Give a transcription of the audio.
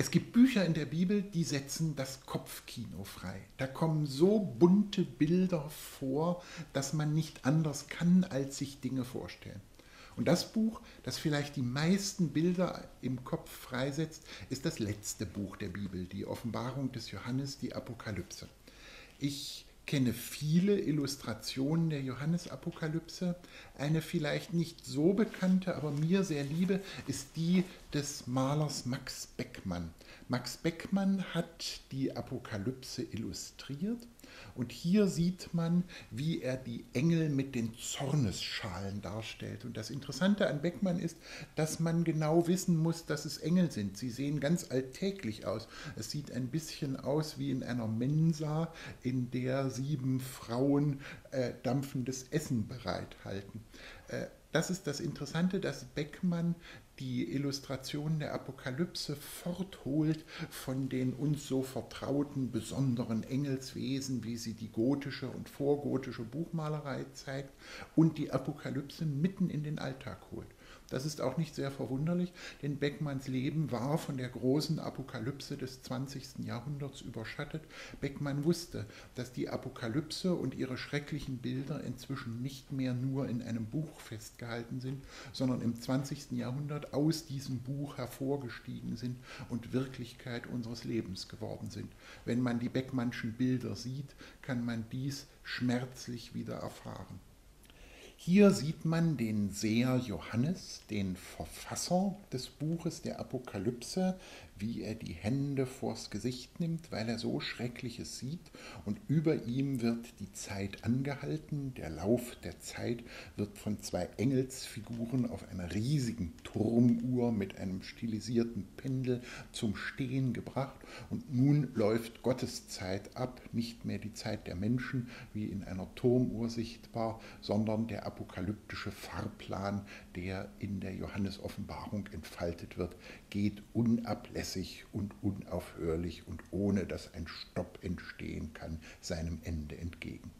Es gibt Bücher in der Bibel, die setzen das Kopfkino frei. Da kommen so bunte Bilder vor, dass man nicht anders kann, als sich Dinge vorstellen. Und das Buch, das vielleicht die meisten Bilder im Kopf freisetzt, ist das letzte Buch der Bibel, die Offenbarung des Johannes, die Apokalypse. Ich kenne viele Illustrationen der Johannesapokalypse. Eine vielleicht nicht so bekannte, aber mir sehr liebe, ist die des Malers Max Beckmann. Max Beckmann hat die Apokalypse illustriert und hier sieht man, wie er die Engel mit den Zornesschalen darstellt. Und das Interessante an Beckmann ist, dass man genau wissen muss, dass es Engel sind. Sie sehen ganz alltäglich aus. Es sieht ein bisschen aus wie in einer Mensa, in der sieben Frauen äh, dampfendes Essen bereithalten. Äh, das ist das Interessante, dass Beckmann die Illustration der Apokalypse fortholt von den uns so vertrauten besonderen Engelswesen, wie sie die gotische und vorgotische Buchmalerei zeigt, und die Apokalypse mitten in den Alltag holt. Das ist auch nicht sehr verwunderlich, denn Beckmanns Leben war von der großen Apokalypse des 20. Jahrhunderts überschattet. Beckmann wusste, dass die Apokalypse und ihre schrecklichen Bilder inzwischen nicht mehr nur in einem Buch festgehalten sind, sondern im 20. Jahrhundert aus diesem Buch hervorgestiegen sind und Wirklichkeit unseres Lebens geworden sind. Wenn man die Beckmannschen Bilder sieht, kann man dies schmerzlich wieder erfahren. Hier sieht man den Seher Johannes, den Verfasser des Buches der Apokalypse, wie er die Hände vors Gesicht nimmt, weil er so Schreckliches sieht, und über ihm wird die Zeit angehalten, der Lauf der Zeit wird von zwei Engelsfiguren auf einer riesigen Turmuhr mit einem stilisierten Pendel zum Stehen gebracht, und nun läuft Gottes Zeit ab, nicht mehr die Zeit der Menschen wie in einer Turmuhr sichtbar, sondern der apokalyptische Fahrplan, der in der Johannesoffenbarung entfaltet wird, geht unablässig und unaufhörlich und ohne dass ein Stopp entstehen kann, seinem Ende entgegen.